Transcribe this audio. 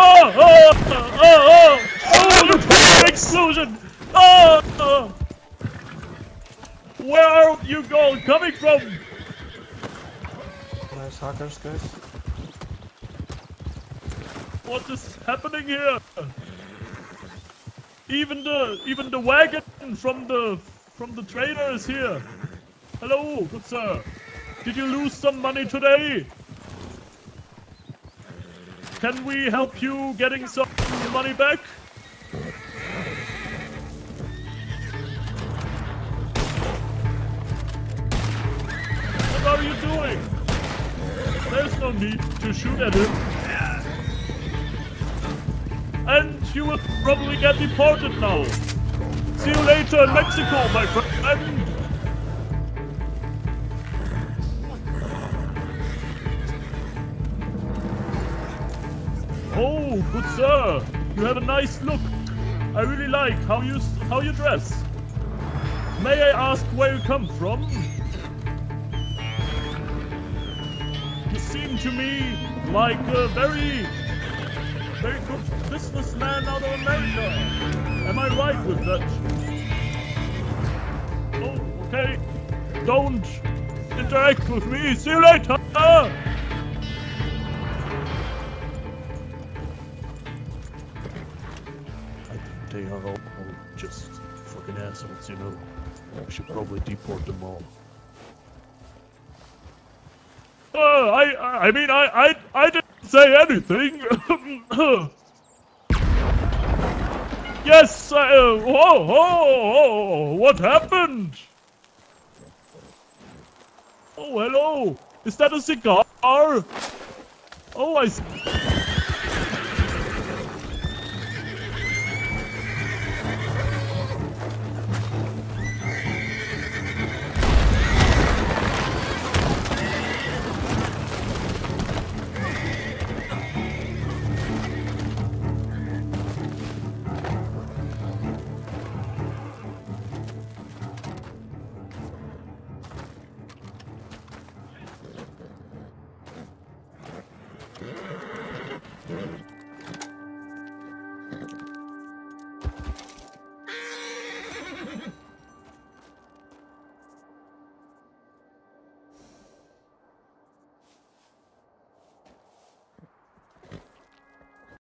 Oh! Oh! Oh! Oh! Oh! Explosion! Oh! oh. Where are you going? coming from? Nice hackers, guys. What is happening here? Even the even the wagon from the from the trader is here. Hello, good sir. Did you lose some money today? Can we help you getting some money back? What are you doing? There's no need to shoot at him. And you will probably get deported now. See you later in Mexico, my friend. Oh, good sir. You have a nice look. I really like how you how you dress. May I ask where you come from? You seem to me like a very, very good businessman out of America. Am I right with that? Oh, okay. Don't interact with me. See you later. Assholes, you know. I should probably deport them all. Uh, I, I I mean, I, I, I didn't say anything. yes, I, uh, whoa, whoa, whoa, what happened? Oh, hello. Is that a cigar? Oh, I Yeah.